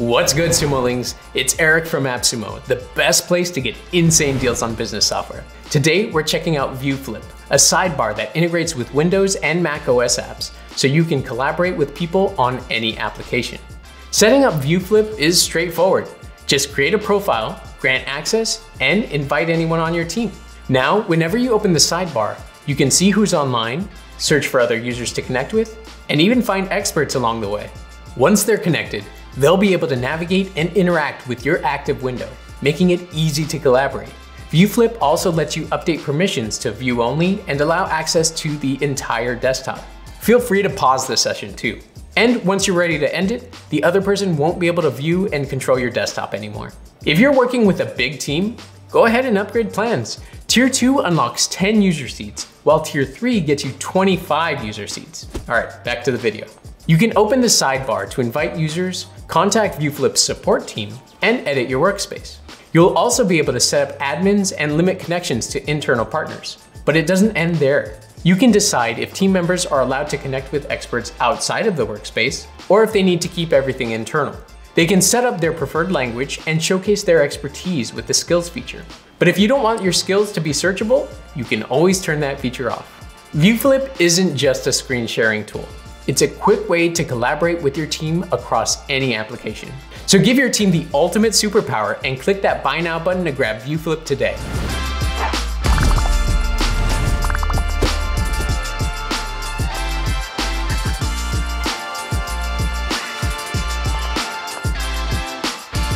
What's good, Sumolings? It's Eric from AppSumo, the best place to get insane deals on business software. Today, we're checking out ViewFlip, a sidebar that integrates with Windows and Mac OS apps, so you can collaborate with people on any application. Setting up ViewFlip is straightforward. Just create a profile, grant access, and invite anyone on your team. Now, whenever you open the sidebar, you can see who's online, search for other users to connect with, and even find experts along the way. Once they're connected, they'll be able to navigate and interact with your active window, making it easy to collaborate. ViewFlip also lets you update permissions to view only and allow access to the entire desktop. Feel free to pause the session too. And once you're ready to end it, the other person won't be able to view and control your desktop anymore. If you're working with a big team, go ahead and upgrade plans. Tier 2 unlocks 10 user seats, while Tier 3 gets you 25 user seats. All right, back to the video. You can open the sidebar to invite users, contact ViewFlip's support team, and edit your workspace. You'll also be able to set up admins and limit connections to internal partners. But it doesn't end there. You can decide if team members are allowed to connect with experts outside of the workspace, or if they need to keep everything internal. They can set up their preferred language and showcase their expertise with the skills feature. But if you don't want your skills to be searchable, you can always turn that feature off. ViewFlip isn't just a screen sharing tool. It's a quick way to collaborate with your team across any application. So give your team the ultimate superpower and click that buy now button to grab ViewFlip today.